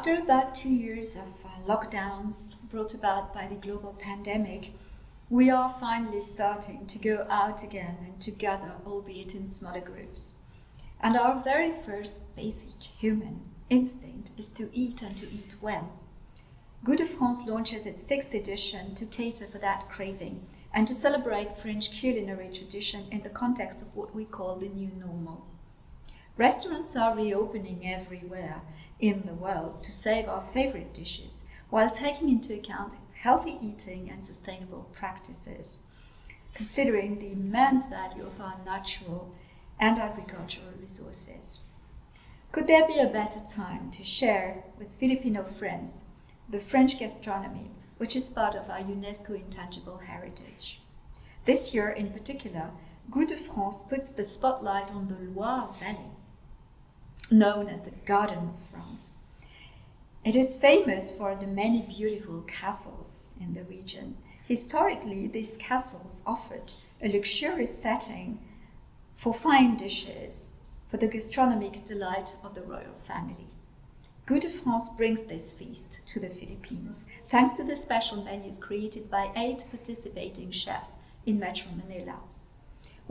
After about two years of uh, lockdowns brought about by the global pandemic, we are finally starting to go out again and to gather, albeit in smaller groups. And our very first basic human instinct is to eat and to eat well. Goût de France launches its sixth edition to cater for that craving and to celebrate French culinary tradition in the context of what we call the new normal. Restaurants are reopening everywhere in the world to save our favorite dishes while taking into account healthy eating and sustainable practices, considering the immense value of our natural and agricultural resources. Could there be a better time to share with Filipino friends the French gastronomy, which is part of our UNESCO intangible heritage? This year in particular, Goût de France puts the spotlight on the Loire Valley, known as the Garden of France. It is famous for the many beautiful castles in the region. Historically, these castles offered a luxurious setting for fine dishes for the gastronomic delight of the royal family. Goût de France brings this feast to the Philippines thanks to the special menus created by eight participating chefs in Metro Manila.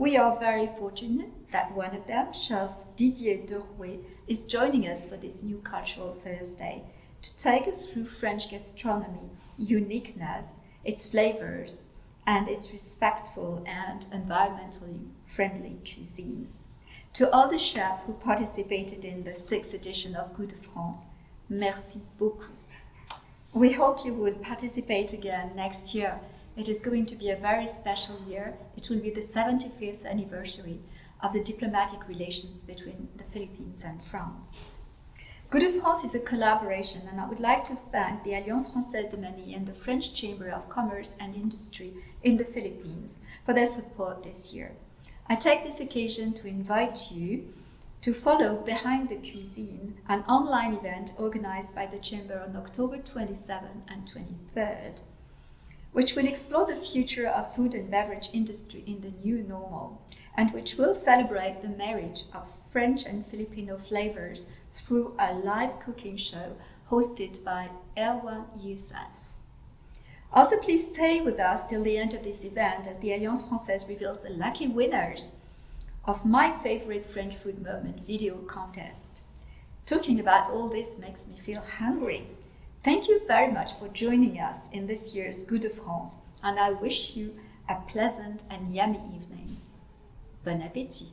We are very fortunate that one of them, Chef Didier Derouet, is joining us for this new Cultural Thursday to take us through French gastronomy, uniqueness, its flavors, and its respectful and environmentally friendly cuisine. To all the chefs who participated in the sixth edition of Goût de France, merci beaucoup. We hope you will participate again next year. It is going to be a very special year. It will be the 75th anniversary of the diplomatic relations between the Philippines and France. Goût de France is a collaboration, and I would like to thank the Alliance Française de Manille and the French Chamber of Commerce and Industry in the Philippines for their support this year. I take this occasion to invite you to follow Behind the Cuisine, an online event organized by the Chamber on October 27 and 23rd, which will explore the future of food and beverage industry in the new normal, and which will celebrate the marriage of French and Filipino flavors through a live cooking show hosted by Erwan Heussaff. Also, please stay with us till the end of this event as the Alliance Française reveals the lucky winners of my favorite French food moment video contest. Talking about all this makes me feel hungry. Thank you very much for joining us in this year's Goût de France, and I wish you a pleasant and yummy evening. Bon appétit!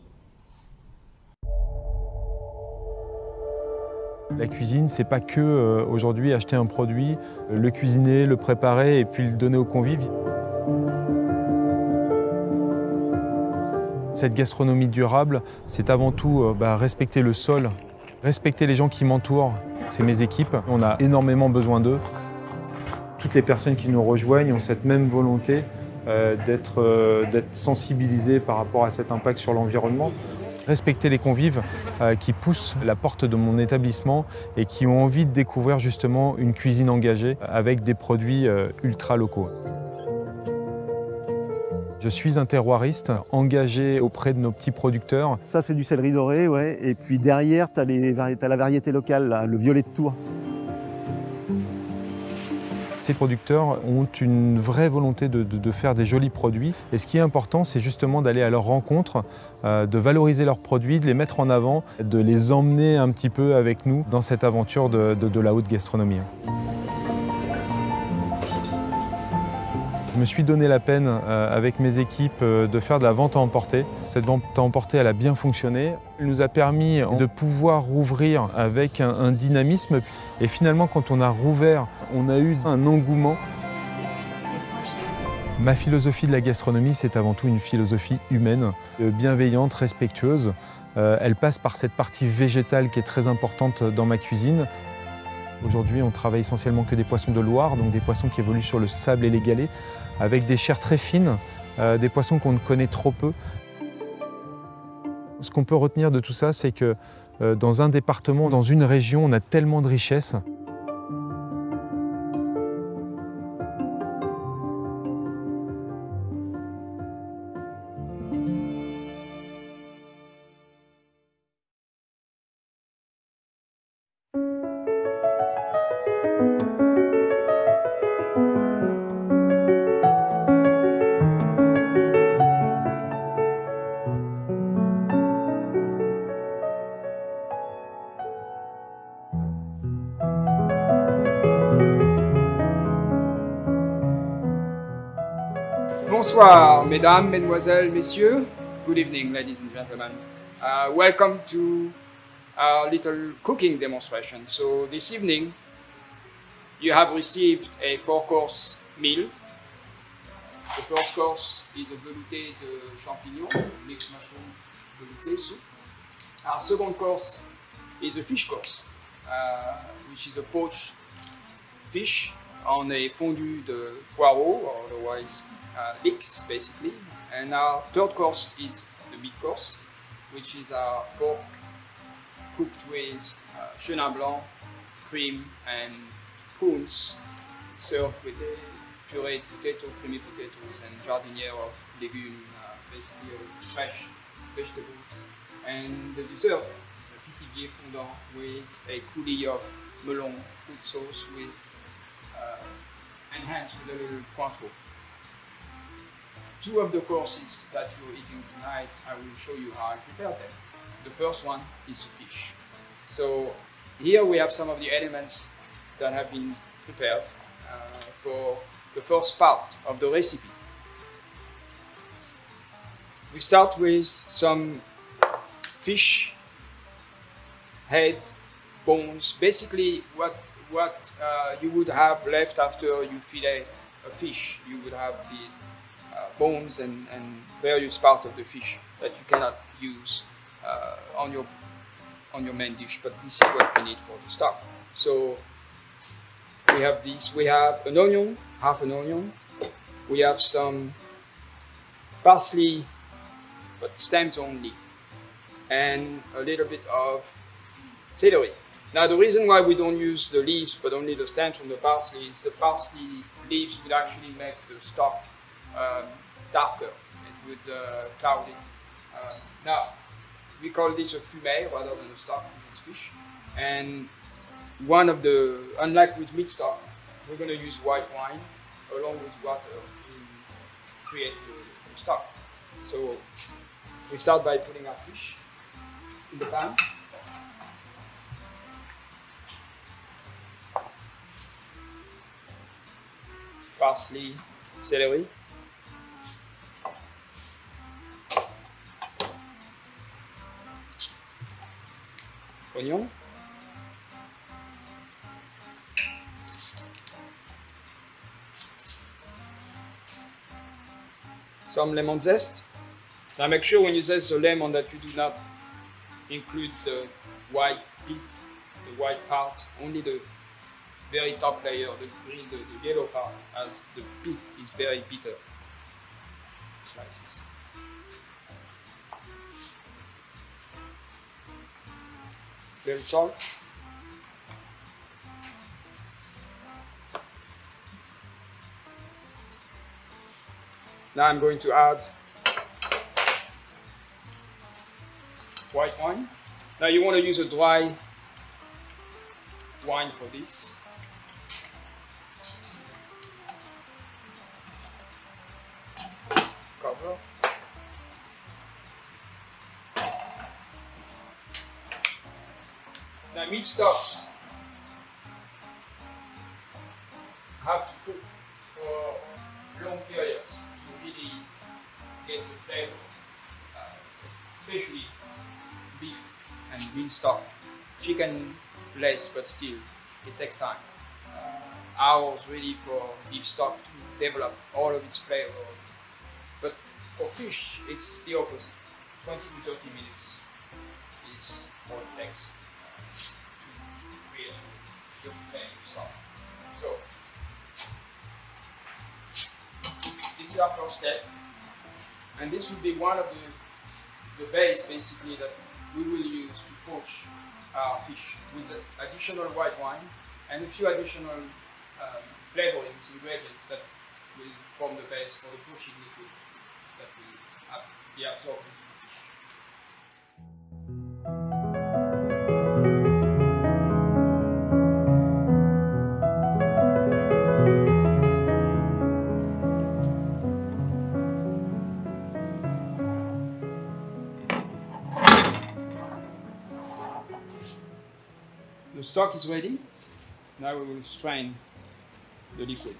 La cuisine, c'est pas que euh, aujourd'hui acheter un produit, euh, le cuisiner, le préparer et puis le donner aux convives. Cette gastronomie durable, c'est avant tout euh, bah, respecter le sol, respecter les gens qui m'entourent. C'est mes équipes, on a énormément besoin d'eux. Toutes les personnes qui nous rejoignent ont cette même volonté d'être sensibilisées par rapport à cet impact sur l'environnement respecter les convives euh, qui poussent la porte de mon établissement et qui ont envie de découvrir justement une cuisine engagée avec des produits euh, ultra locaux. Je suis un terroiriste engagé auprès de nos petits producteurs. Ça, c'est du céleri doré, ouais. Et puis derrière, tu as, as, la variété locale, le violet de Tours. Ces producteurs ont une vraie volonté de, faire des jolis produits. Et ce qui est important, c'est justement d'aller à leur rencontre, euh, de valoriser leurs produits, de les mettre en avant, de les emmener un petit peu avec nous dans cette aventure de la haute gastronomie. Je me suis donné la peine euh, avec mes équipes euh, de faire de la vente à emporter. Cette vente à emporter, elle a bien fonctionné. Elle nous a permis de pouvoir rouvrir avec un, dynamisme. Et finalement, quand on a rouvert, on a eu un engouement. Ma philosophie de la gastronomie, c'est avant tout une philosophie humaine, euh, bienveillante, respectueuse. Elle passe par cette partie végétale qui est très importante dans ma cuisine. Aujourd'hui, on travaille essentiellement que des poissons de Loire, donc des poissons qui évoluent sur le sable et les galets avec des chairs très fines, euh, des poissons qu'on ne connaît trop peu. Ce qu'on peut retenir de tout ça, c'est que euh, dans un département, dans une région, on a tellement de richesses. Bonsoir, mesdames, mesdemoiselles, messieurs. Good evening, ladies and gentlemen. Uh, welcome to our little cooking demonstration. So this evening, you have received a four-course meal. The first course is a velouté de champignons, mixed mushroom velouté soup. Our second course is a fish course, uh, which is a poached fish on a fondue de poireaux, or otherwise uh, leeks, basically. And our third course is the meat course, which is our pork cooked with uh, chenin blanc, cream, and prunes, served with a pureed potato, creamy potatoes, and jardiniere of legumes, uh, basically uh, fresh vegetables. And the dessert, a Pithiviers fondant with a coulis of melon fruit sauce with uh, enhanced with a little Cointreau. Two of the courses that you're eating tonight, I will show you how I prepare them. The first one is the fish. So here we have some of the elements that have been prepared uh, for the first part of the recipe. We start with some fish head bones, basically what what uh, you would have left after you fillet a fish. You would have the bones and, and various parts of the fish that you cannot use uh, on your on your main dish, but this is what we need for the stock. So we have this. We have an onion, half an onion. We have some parsley, but stems only, and a little bit of celery. Now the reason why we don't use the leaves but only the stems from the parsley is the parsley leaves would actually make the stock um, darker. It would uh, cloud it. Uh, now we call this a fumet rather than a stock because it's fish. And one of the, unlike with meat stock, we're going to use white wine along with water to create the, the stock. So we start by putting our fish in the pan. Parsley, celery. Some lemon zest. Now make sure when you zest the lemon that you do not include the white pit, the white part, only the very top layer, the green, the, the yellow part, as the pit is very bitter. Slices. Little salt. Now I'm going to add white wine. Now you want to use a dry wine for this. Cover. Now meat stocks have to cook for long periods to really get the flavor, uh, especially beef and beef stock. Chicken less, but still it takes time. Uh, hours really for beef stock to develop all of its flavors. But for fish, it's the opposite. 20 to 30 minutes is what it takes So this is our first step, and this will be one of the the base basically that we will use to poach our fish with additional white wine and a few additional um, flavorings, ingredients that will form the base for the poaching liquid that will ab- be absorbed stock is ready. Now we will strain the liquid.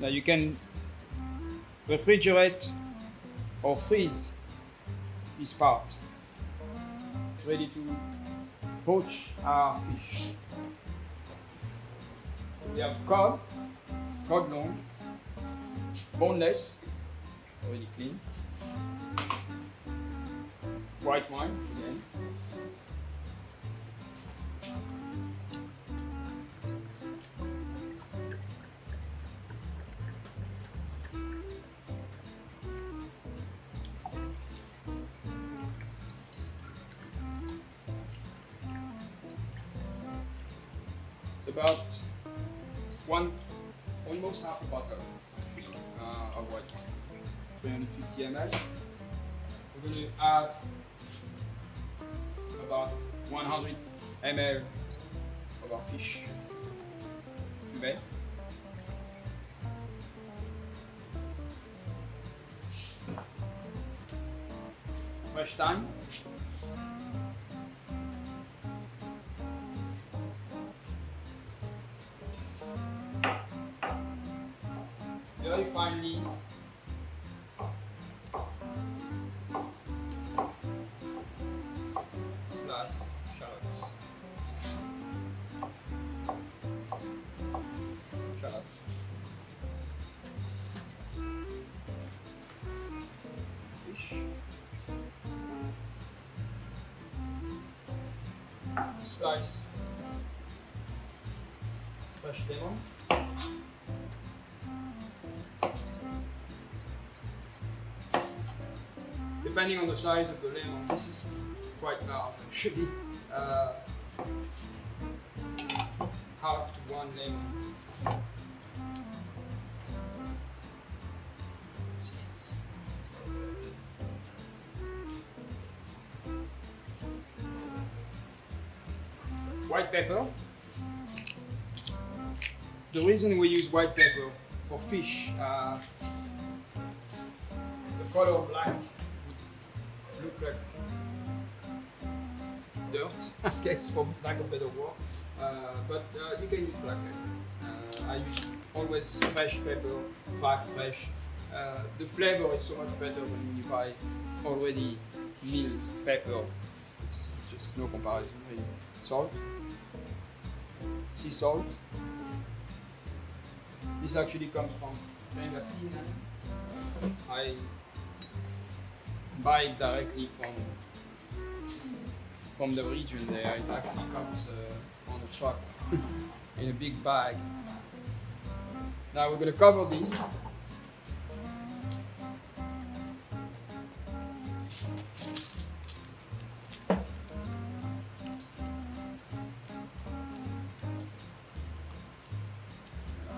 Now you can refrigerate or freeze this part. Ready to poach our fish. We have cod, cod loin, boneless, already clean. White wine again. 150 ml. We're going to add about 100 ml of our fish. Depending on the size of the lemon, this is quite large actually. Uh, half to one lemon. White pepper. The reason we use white pepper for fish, uh, For lack of better word. Uh, but uh, you can use black pepper. Uh, I use always fresh pepper, black fresh. Uh, the flavor is so much better when you buy already milled pepper. It's just no comparison. Really. Salt, sea salt. This actually comes from Rengacina. I buy directly from from the region there. It actually comes uh, on a truck in a big bag. Now we're going to cover this.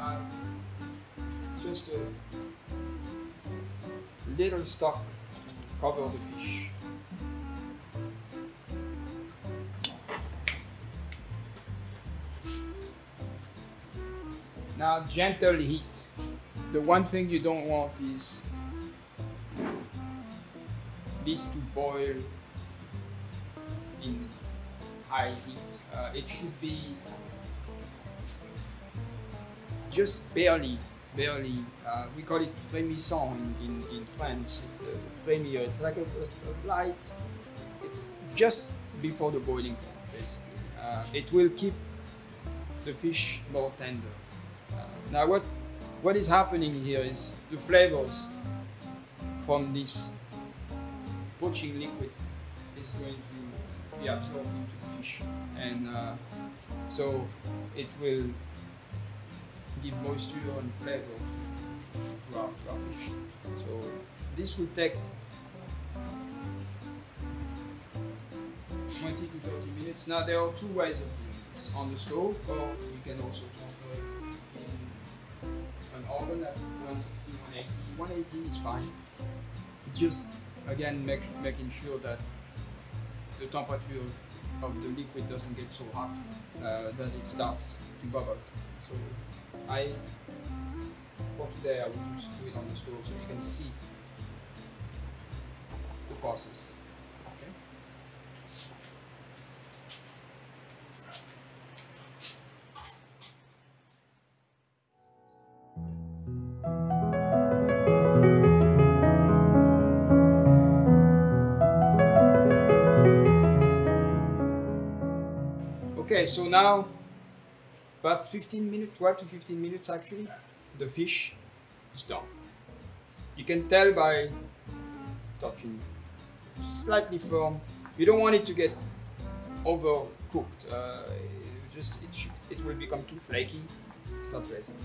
Uh, just a little stock to cover the fish. Now, gentle heat. The one thing you don't want is this to boil in high heat. Uh, it should be just barely, barely. Uh, we call it frémissant in, in, in French. It's, uh, frémir. It's like a, a light. It's just before the boiling point, basically. Uh, it will keep the fish more tender. Now, what what is happening here is the flavors from this poaching liquid is going to be absorbed into the fish, and uh, so it will give moisture and flavor to our, to our fish. So this will take 20 to 30 minutes. Now there are two ways of doing this, on the stove or you can also in an at 160, 180. 180 is fine. Just again make, making sure that the temperature of the liquid doesn't get so hot uh, that it starts to bubble. So I, for today, I will just do it on the stove so you can see the process. So now about 15 minutes, 12 to 15 minutes actually, the fish is done. You can tell by touching slightly firm. You don't want it to get overcooked. Uh, just it, should, it will become too flaky. It's not pleasant.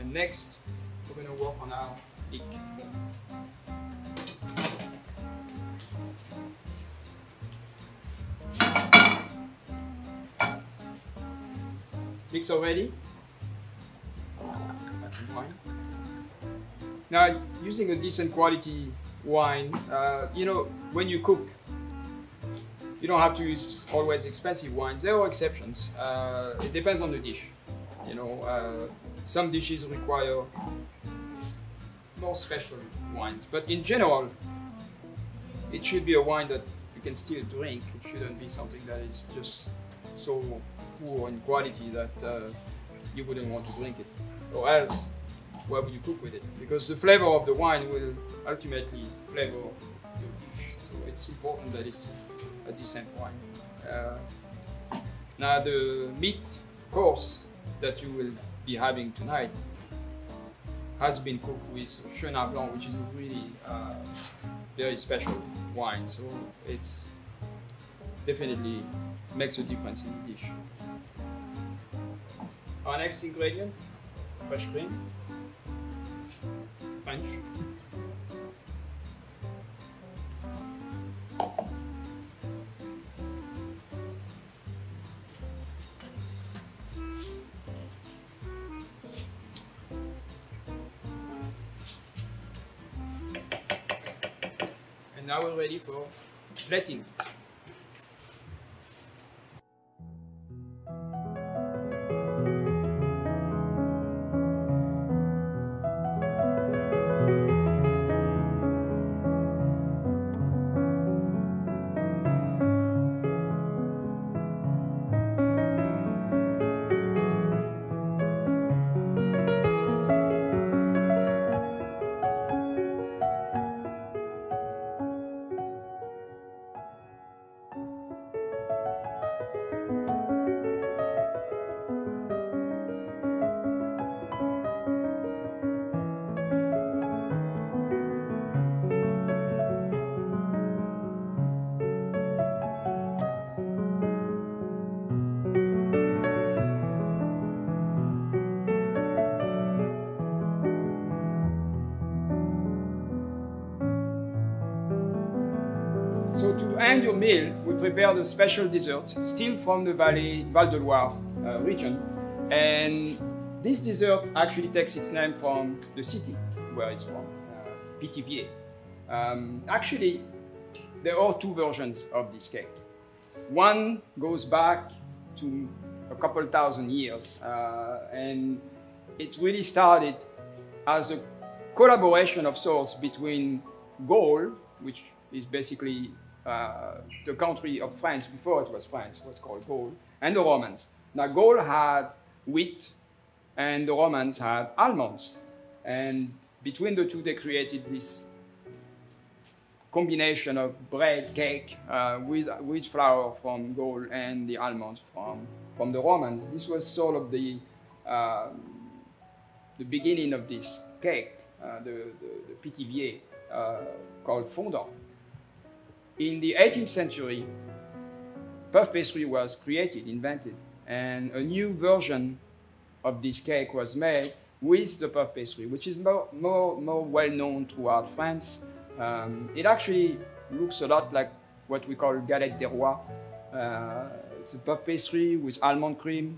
And next, we're to work on our leek. Already. Now, using a decent quality wine, uh, you know, when you cook, you don't have to use always expensive wines. There are exceptions. Uh, it depends on the dish. You know, uh, some dishes require more special wines, but in general, it should be a wine that you can still drink. It shouldn't be something that is just so poor in quality that uh, you wouldn't want to drink it. Or else, why would you cook with it? Because the flavor of the wine will ultimately flavor your dish. So it's important that it's a decent wine. Uh, now the meat course that you will be having tonight has been cooked with Chenin Blanc, which is a really uh, very special wine. So it's definitely makes a difference in the dish. Our next ingredient, fresh cream, French. And now we're ready for plating. Prepared a special dessert, still from the Valley Val de Loire uh, region. And this dessert actually takes its name from the city where it's from, uh, Pithiviers. Um, actually, there are two versions of this cake. One goes back to a couple thousand years, uh, and it really started as a collaboration of sorts between Gaul, which is basically uh, the country of France before it was France, was called Gaul, and the Romans. Now, Gaul had wheat, and the Romans had almonds. And between the two, they created this combination of bread, cake, uh, with, with flour from Gaul and the almonds from, from the Romans. This was sort of the, uh, the beginning of this cake, uh, the, the, the Pithiviers, uh, called fondant. In the 18th century, puff pastry was created, invented, and a new version of this cake was made with the puff pastry, which is more, more, more well known throughout France. Um, it actually looks a lot like what we call galette des rois. Uh, it's a puff pastry with almond cream,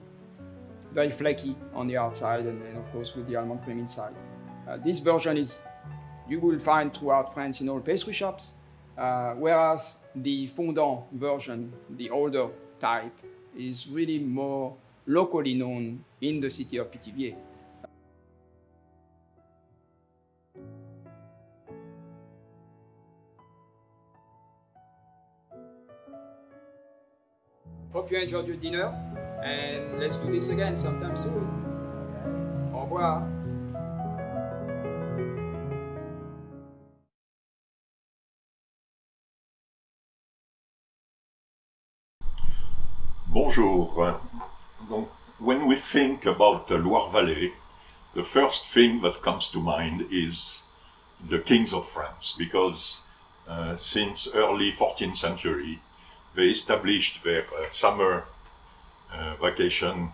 very flaky on the outside, and, and of course with the almond cream inside. Uh, this version is you will find throughout France in all pastry shops. Uh, whereas the fondant version, the older type, is really more locally known in the city of Pithiviers. Hope you enjoyed your dinner and let's do this again sometime soon. Au revoir. Bonjour. Donc, when we think about the Loire Valley, the first thing that comes to mind is the kings of France, because uh, since early 14th century, they established their uh, summer uh, vacation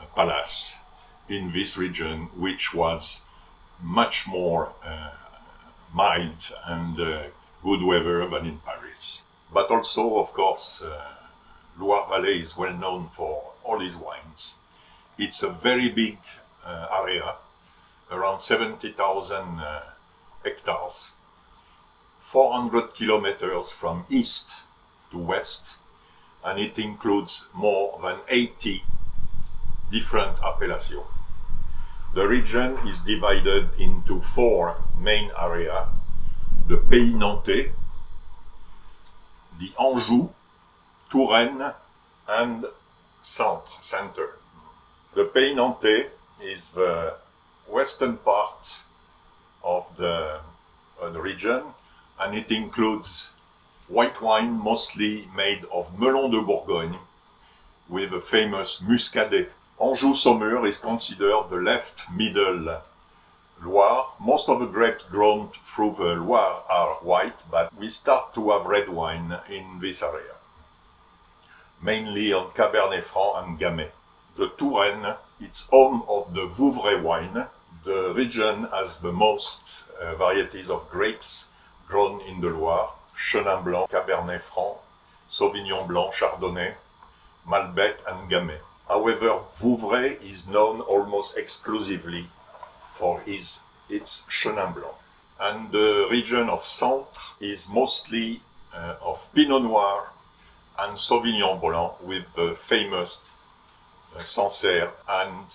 uh, palace in this region, which was much more uh, mild and uh, good weather than in Paris. But also, of course, Loire Valley is well known for all its wines. It's a very big uh, area, around 70,000 uh, hectares, 400 kilometers from east to west, and it includes more than 80 different appellations. The region is divided into four main areas, the Pays Nantais, the Anjou, Touraine, and Centre, center. The Pays Nantais is the western part of the, uh, the region, and it includes white wine mostly made of Melon de Bourgogne with the famous Muscadet. Anjou Saumur is considered the left middle Loire. Most of the grapes grown through the Loire are white, but we start to have red wine in this area, mainly on Cabernet Franc and Gamay. The Touraine, it's home of the Vouvray wine. The region has the most uh, varieties of grapes grown in the Loire, Chenin Blanc, Cabernet Franc, Sauvignon Blanc, Chardonnay, Malbec and Gamay. However, Vouvray is known almost exclusively for his, its Chenin Blanc. And the region of Centre is mostly uh, of Pinot Noir and Sauvignon Blanc with the famous uh, Sancerre and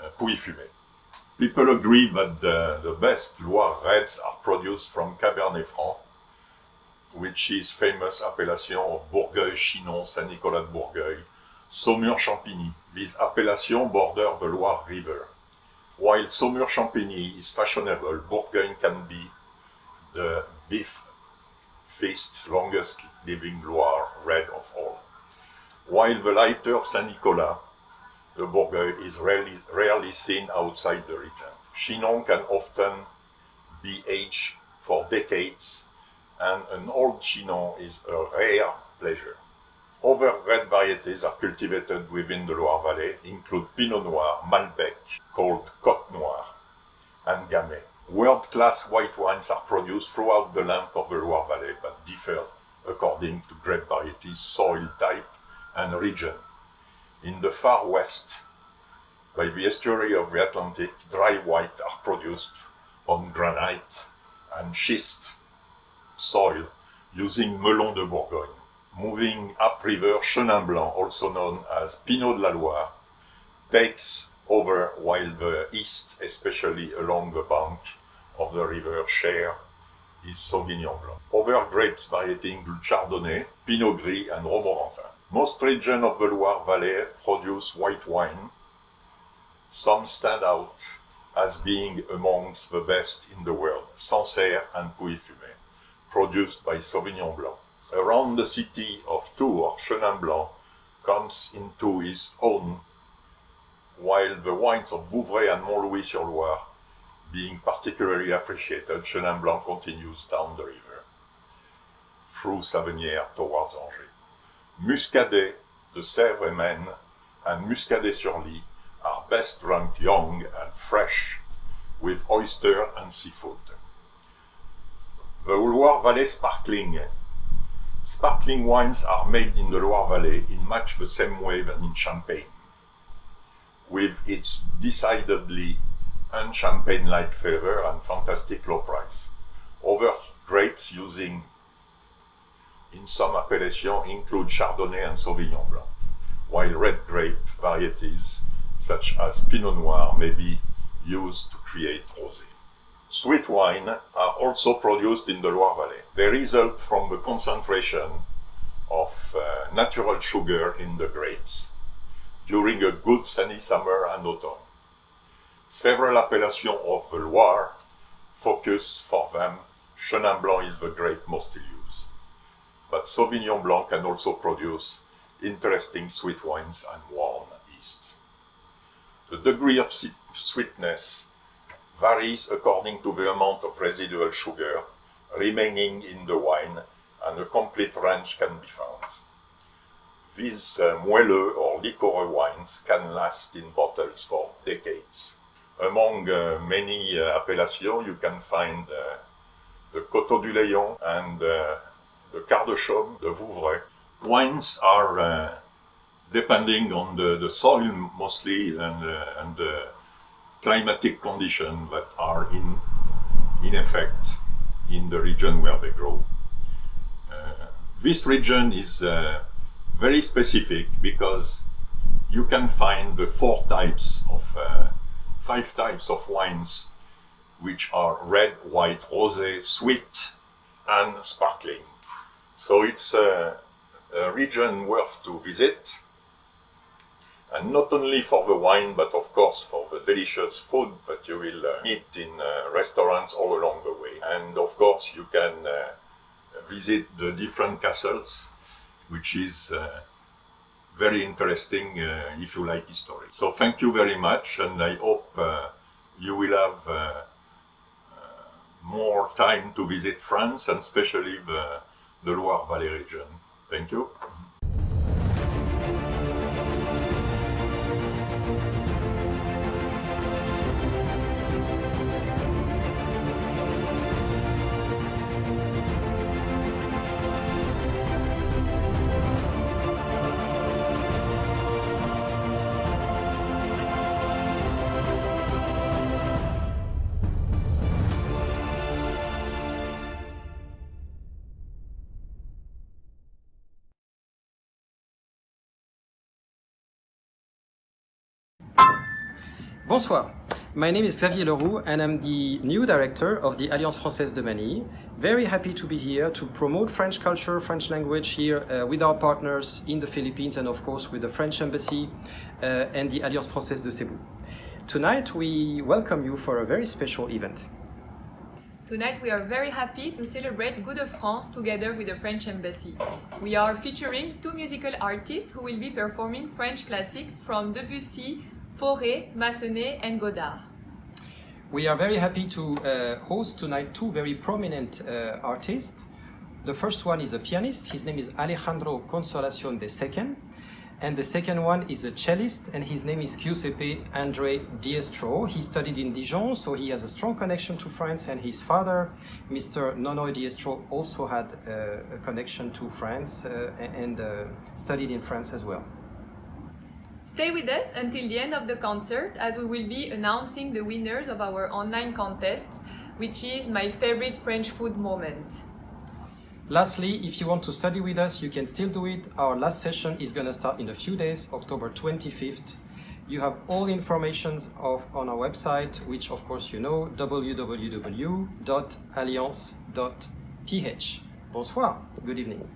uh, Pouilly-Fumé. People agree that the, the best Loire Reds are produced from Cabernet Franc, which is famous appellation of Bourgueil, Chinon, Saint-Nicolas de Bourgueil, Saumur-Champigny. These appellations border the Loire River. While Saumur-Champigny is fashionable, Bourgueil can be the beef feast longest living Loire red of all. While the lighter Saint-Nicolas de Bourgueil is rarely, rarely seen outside the region. Chinon can often be aged for decades, and an old Chinon is a rare pleasure. Other red varieties are cultivated within the Loire Valley, include Pinot Noir, Malbec, called Cote Noire, and Gamay. World-class white wines are produced throughout the length of the Loire Valley, but differ according to grape varieties, soil type, and region. In the far west, by the estuary of the Atlantic, dry white are produced on granite and schist soil using Melon de Bourgogne. Moving upriver, Chenin Blanc, also known as Pinot de la Loire, takes over while the east, especially along the bank of the river Cher, is Sauvignon Blanc. Other grapes variety include Chardonnay, Pinot Gris, and Romorantin. Most regions of the Loire Valley produce white wine. Some stand out as being amongst the best in the world, Sancerre and Pouilly-Fumé, produced by Sauvignon Blanc. Around the city of Tours, Chenin Blanc comes into its own, while the wines of Vouvray and Montlouis-sur-Loire being particularly appreciated, Chenin Blanc continues down the river, through Savenière towards Angers. Muscadet de Sèvres-et-Maine and Muscadet-sur-Ly are best drunk young and fresh with oyster and seafood. The Loire Valley Sparkling. Sparkling wines are made in the Loire Valley in much the same way than in Champagne, with its decidedly unchampagne-like flavor and fantastic low price. Other grapes using in some appellations include Chardonnay and Sauvignon Blanc, while red grape varieties such as Pinot Noir may be used to create rosé. Sweet wine are also produced in the Loire Valley. They result from the concentration of uh, natural sugar in the grapes during a good sunny summer and autumn. Several appellations of the Loire focus for them. Chenin Blanc is the grape most used but Sauvignon Blanc can also produce interesting sweet wines and warm yeast. The degree of sweetness varies according to the amount of residual sugar remaining in the wine and a complete range can be found. These uh, moelleux or liquoreux wines can last in bottles for decades. Among uh, many uh, appellations, you can find uh, the Coteaux du Layon and uh, the Quart de the Vouvray. Wines are, uh, depending on the, the soil mostly and, and the climatic conditions that are in, in effect in the region where they grow. this region is very specific because you can find the four types of uh, five types of wines which are red, white, rosé, sweet and sparkling. So it's a, a region worth to visit and not only for the wine but of course for the delicious food that you will uh, eat in uh, restaurants all along the way. And of course you can uh, visit the different castles which is uh, very interesting uh, if you like history. So thank you very much, and I hope uh, you will have more time to visit France and especially the, the Loire Valley region. Thank you. Bonsoir. My name is Xavier Leroux and I'm the new director of the Alliance Française de Manille. Very happy to be here to promote French culture, French language here uh, with our partners in the Philippines and of course with the French Embassy uh, and the Alliance Française de Cebu. Tonight we welcome you for a very special event. Tonight we are very happy to celebrate Goût de France together with the French Embassy. We are featuring two musical artists who will be performing French classics from Debussy, Fauré, Massenet and Godard. We are very happy to uh, host tonight two very prominent uh, artists. The first one is a pianist, his name is Alejandro Consolacion II, and the second one is a cellist, and his name is Giuseppe Andre Diestro. He studied in Dijon, so he has a strong connection to France, and his father, Mr. Nono Diestro, also had uh, a connection to France uh, and uh, studied in France as well. Stay with us until the end of the concert as we will be announcing the winners of our online contest, which is my favorite French food moment. Lastly, if you want to study with us, you can still do it. Our last session is going to start in a few days, October 25th. You have all the information of, on our website, which of course you know, www.alliance.ph. Bonsoir. Good evening.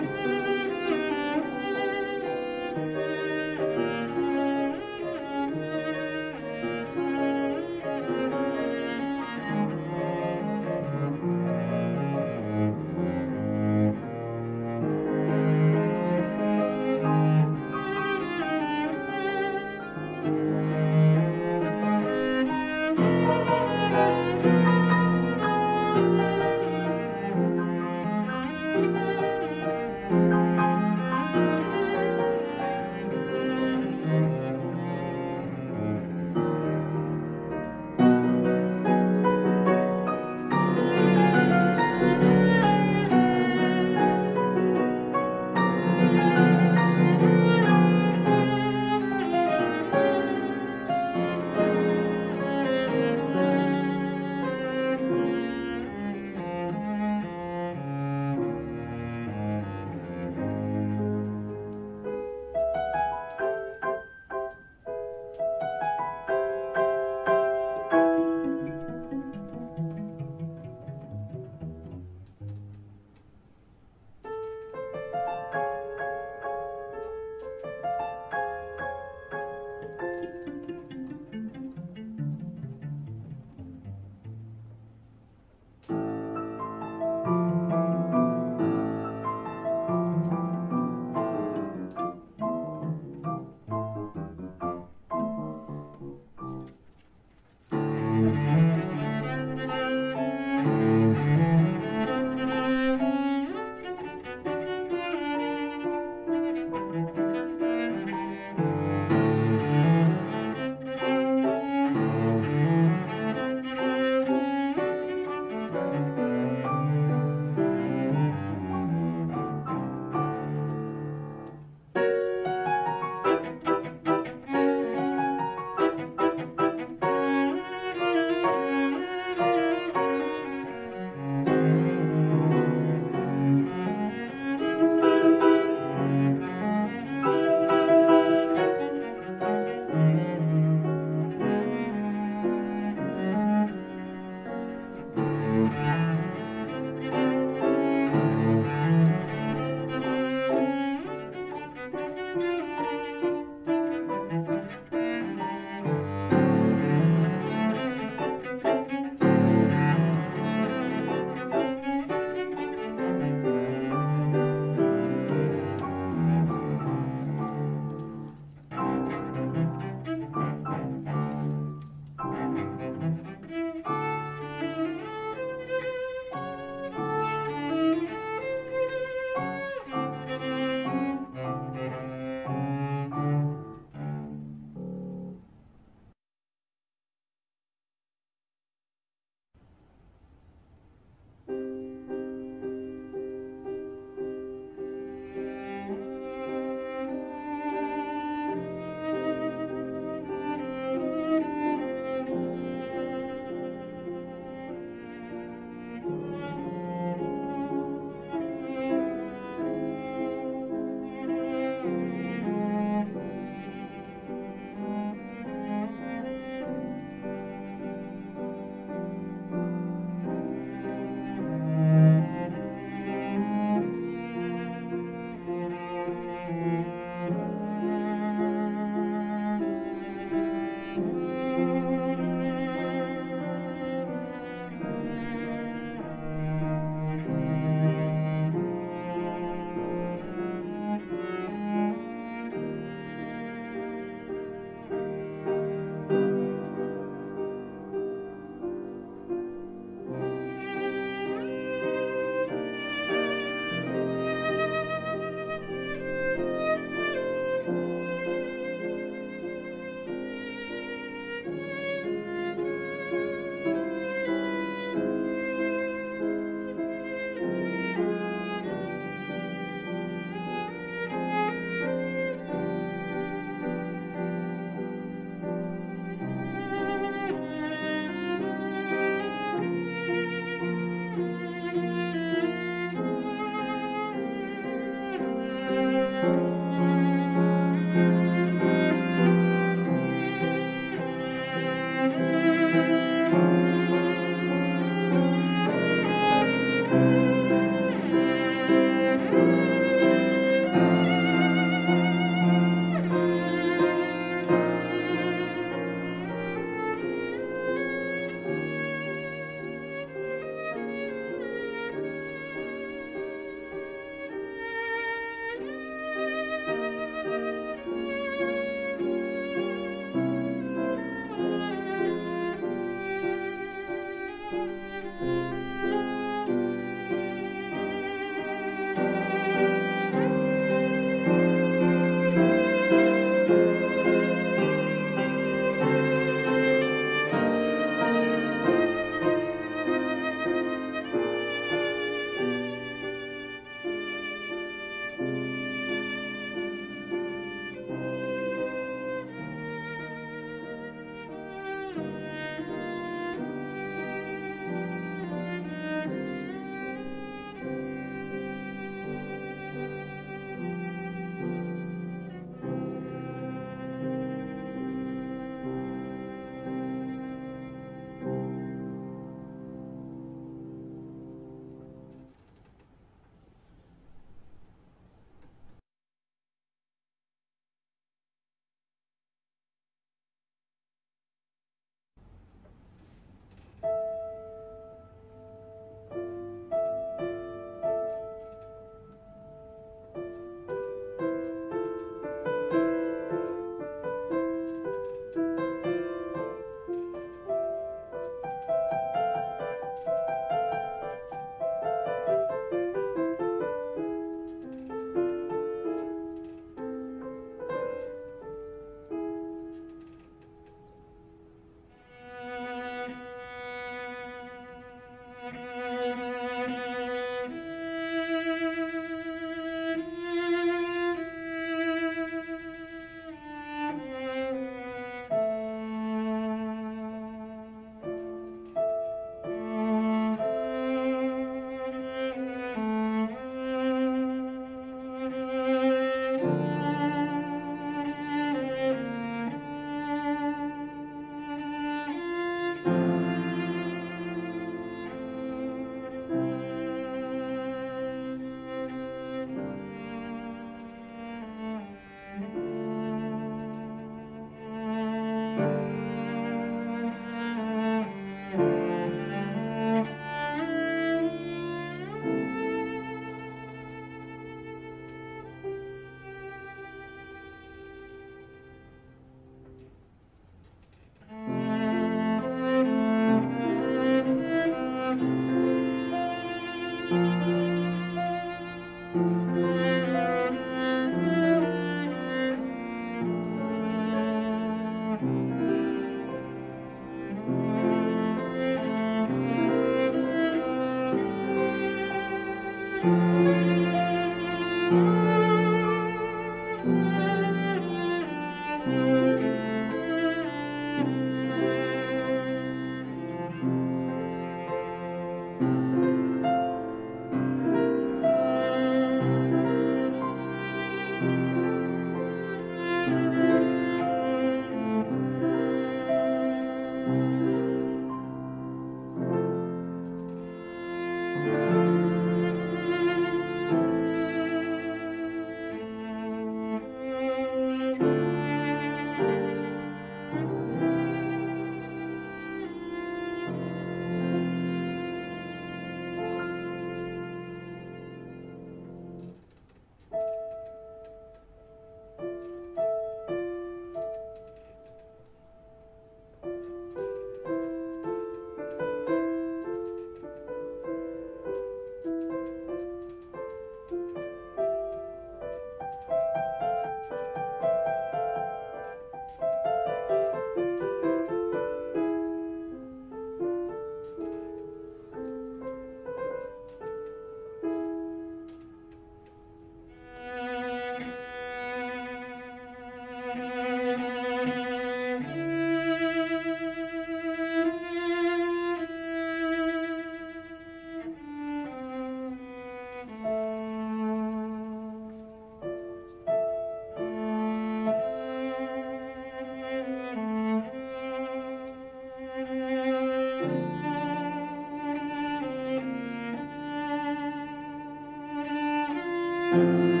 Thank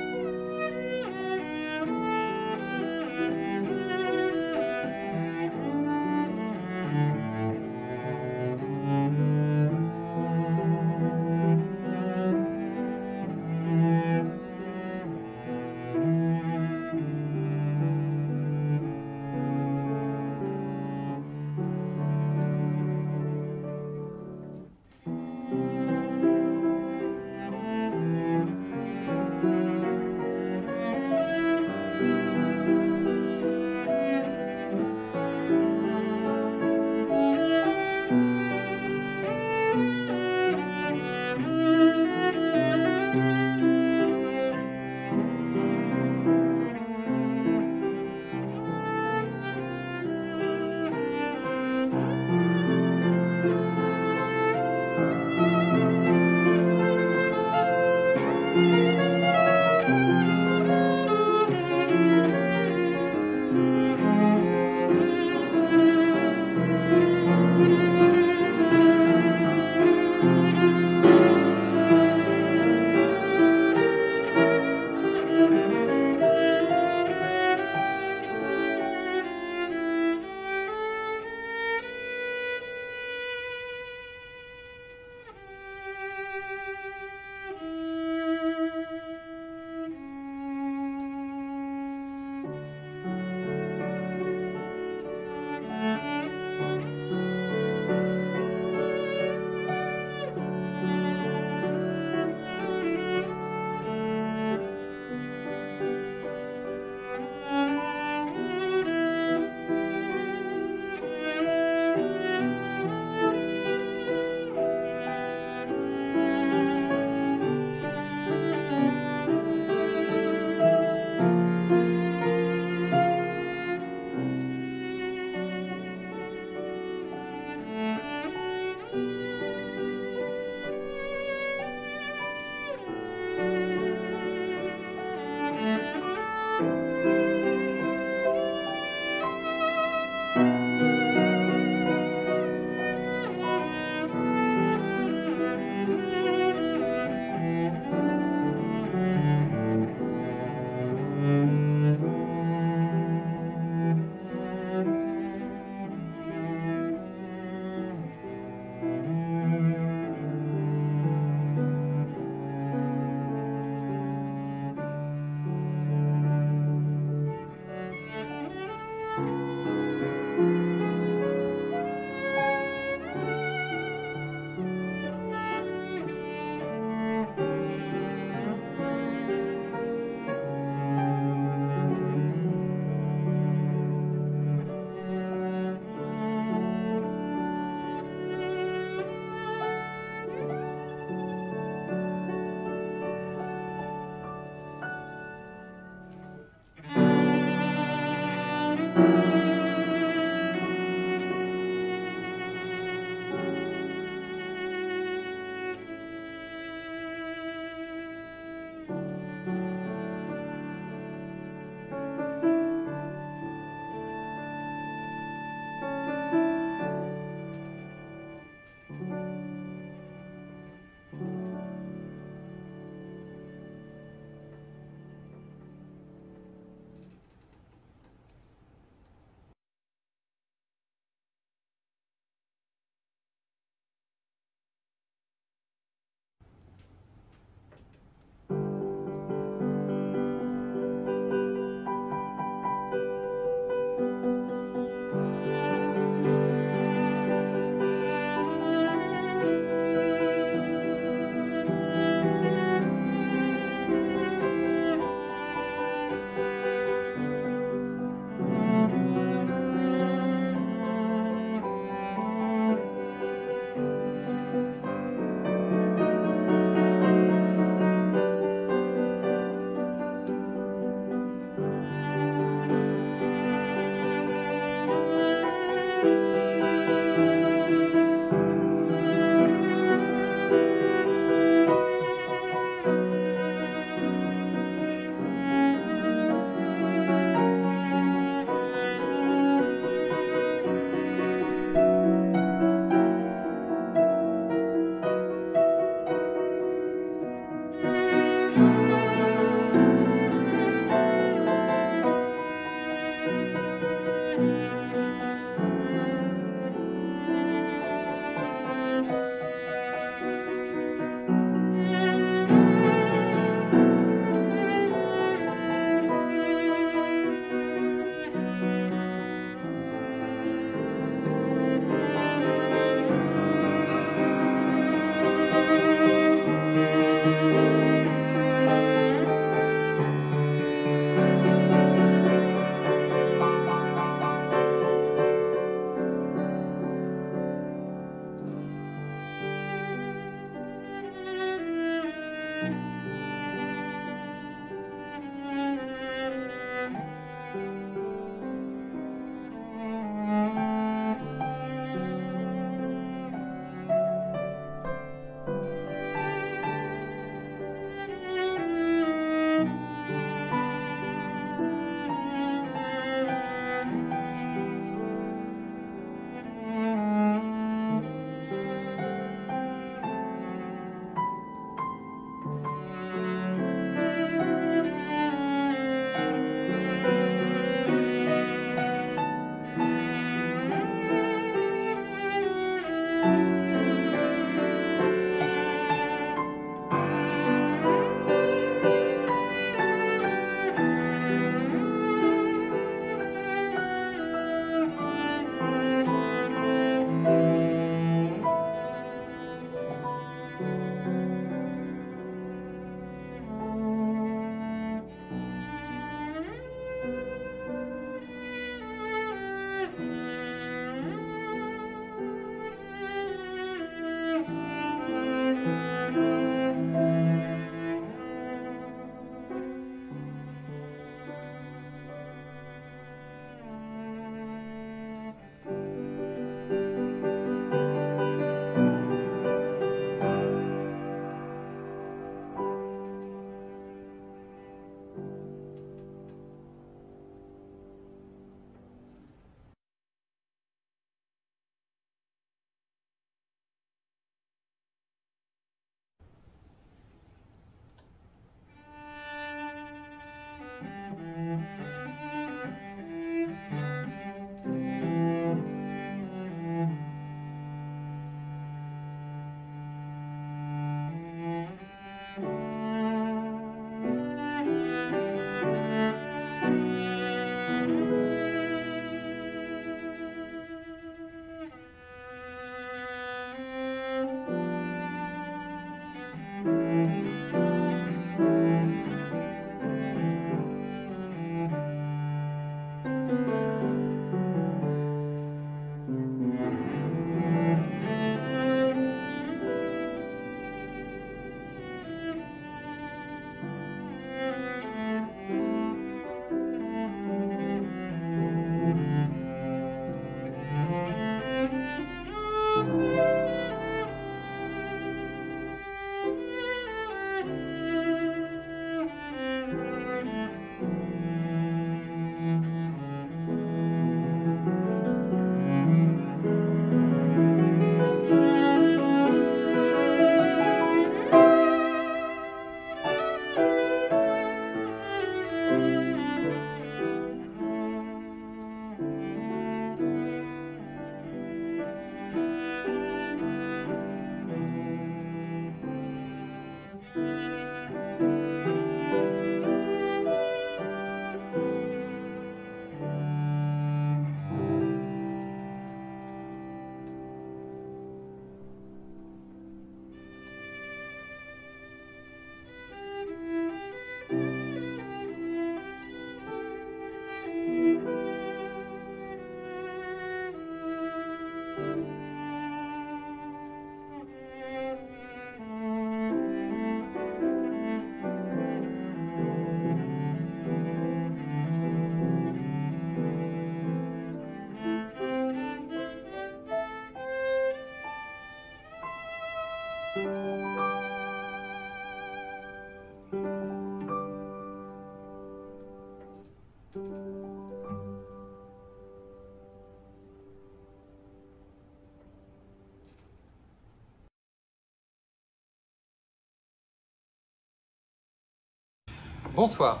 Bonsoir.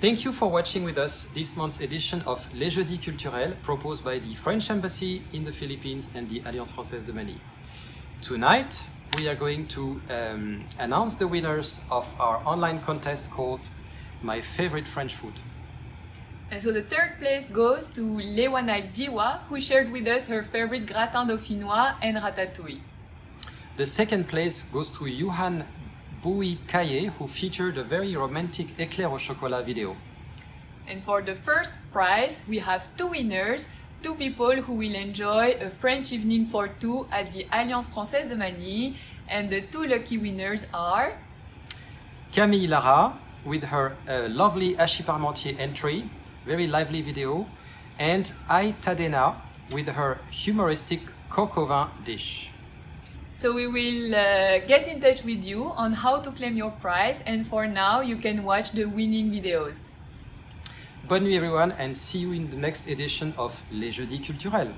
Thank you for watching with us this month's edition of Les Jeudis Culturels proposed by the French Embassy in the Philippines and the Alliance Française de Manille. Tonight, we are going to um, announce the winners of our online contest called My Favorite French Food. And so the third place goes to Lewanai Jiwa, who shared with us her favorite gratin dauphinois and ratatouille. The second place goes to Yuhan Boui Kaye, who featured a very romantic éclair au chocolat video. And for the first prize, we have two winners, two people who will enjoy a French evening for two at the Alliance Française de Manille. And the two lucky winners are Camille Lara with her uh, lovely Hachis Parmentier entry, very lively video, and Ai Tadena with her humoristic coq au vin dish. So we will uh, get in touch with you on how to claim your prize and for now you can watch the winning videos. Bonne nuit everyone and see you in the next edition of Les Jeudis Culturels.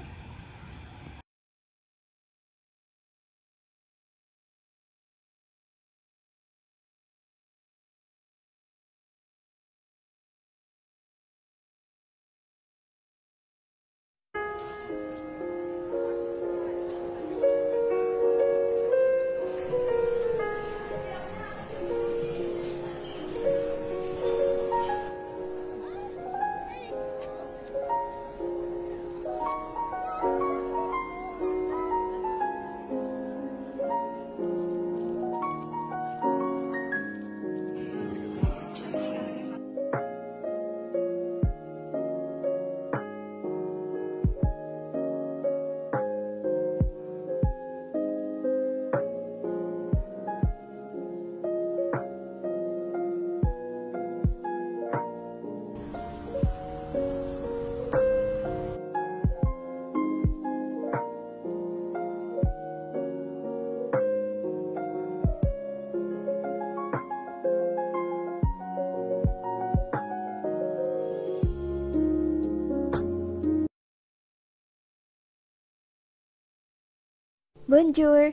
Bonjour,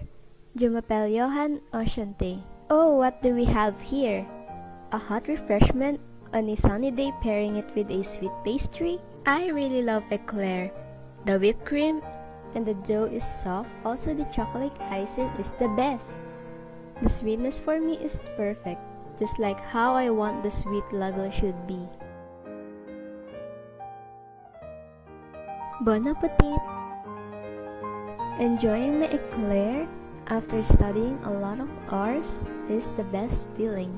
je m'appelle Johan Oshante. Oh, what do we have here? A hot refreshment on a sunny day pairing it with a sweet pastry? I really love eclair. The whipped cream and the dough is soft. Also, the chocolate icing is the best. The sweetness for me is perfect, just like how I want the sweet lager should be. Bon appetit! Enjoying my eclair after studying a lot of hours is the best feeling.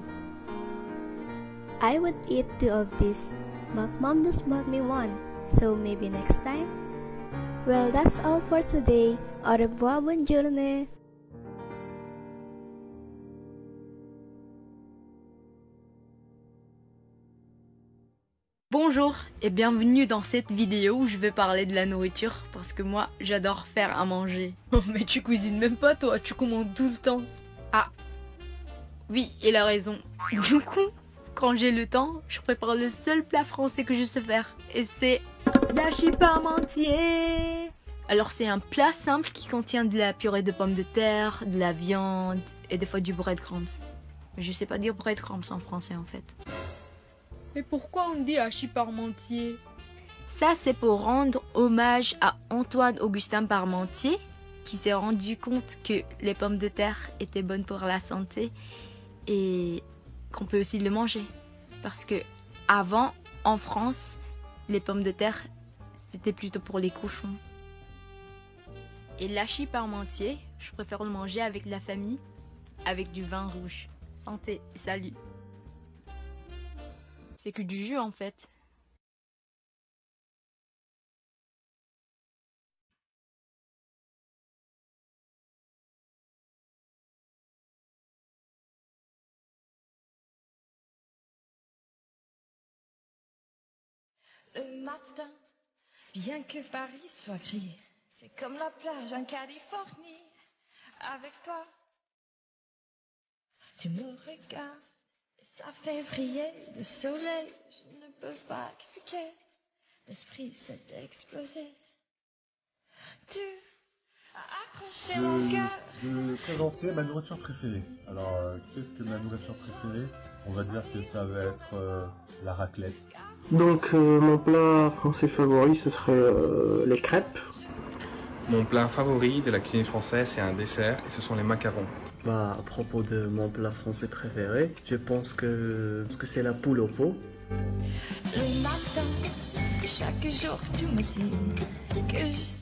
I would eat two of these, but mom just bought me one, so maybe next time? Well, that's all for today. Au revoir, bonne et bienvenue dans cette vidéo où je vais parler de la nourriture parce que moi j'adore faire à manger. Oh, mais tu cuisines même pas toi, tu commandes tout le temps. Ah, oui, il a raison. Du coup, quand j'ai le temps, je prépare le seul plat français que je sais faire et c'est l'hachis parmentier. Alors c'est un plat simple qui contient de la purée de pommes de terre, de la viande et des fois du breadcrumbs. Je sais pas dire breadcrumbs en français en fait. Mais pourquoi on dit hachis parmentier? Ça, c'est pour rendre hommage à Antoine Augustin Parmentier, qui s'est rendu compte que les pommes de terre étaient bonnes pour la santé et qu'on peut aussi le manger. Parce que avant, en France, les pommes de terre, c'était plutôt pour les cochons. Et l'hachis parmentier, je préfère le manger avec la famille, avec du vin rouge. Santé, salut c'est que du jus en fait. Le matin, bien que Paris soit gris, c'est comme la plage en Californie. Avec toi, Tu me regardes, ça fait briller le soleil. Je ne peux pas expliquer. L'esprit s'est explosé. Tu as accroché mon cœur. je vais présenter ma nourriture préférée. Alors, euh, qu'est-ce que ma nourriture préférée On va dire que ça va être euh, la raclette. Donc euh, mon plat français favori ce serait euh, les crêpes. Mon plat favori de la cuisine française, c'est un dessert et ce sont les macarons. Bah, à propos de mon plat français préféré, je pense que, que c'est la poule au pot. Le matin, chaque jour, tu me dis que je